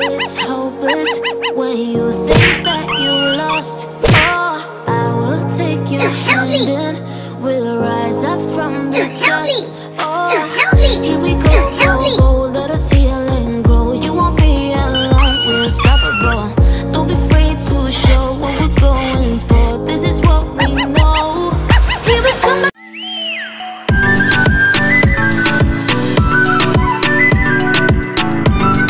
it's hopeless when you think that you lost. Oh, I will take your hand and we'll rise up from the